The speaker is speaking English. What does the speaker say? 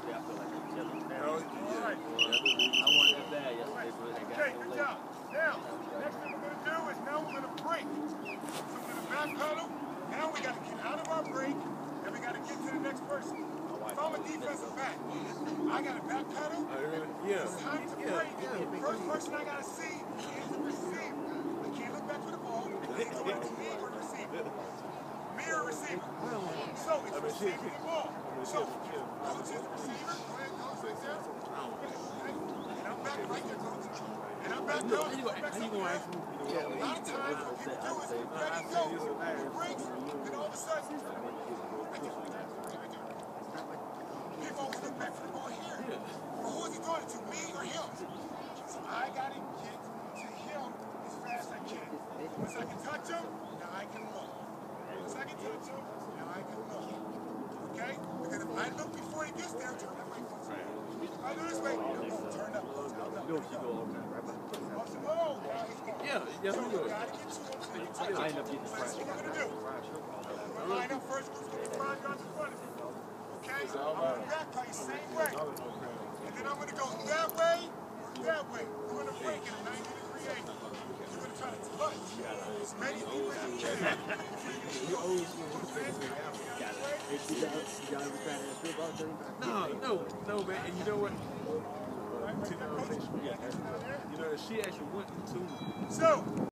Honestly, I feel like I'm chilling now. Oh, yeah. yeah. I wanted it bad yesterday, but I got okay, so good. Job. Now, next thing we're going to do is now we're going to break. So we're going to back pedal. Now we got to get out of our break, and we got to get to the next person. If I'm a defensive back, I got to back pedal. Uh, yeah. It's time to yeah. break. Yeah. First person I got to see is the receiver. I can't look back to the ball. I need to look to me or the receiver. Me or receiver. So it's receiving the ball. So once I can touch him, now I can look. Once I can touch him, now I can look. Okay? Because if I I do this way, turn up. Now he's going. Yeah, you gotta get you. I end up gonna gonna up first gonna you. Okay? I'm gonna same way. And then I'm gonna go that way that way. We're gonna break it at 90 degree angle. You're gonna try to touch as many you. No, no, no, man. And you know what? You know, she actually went to So,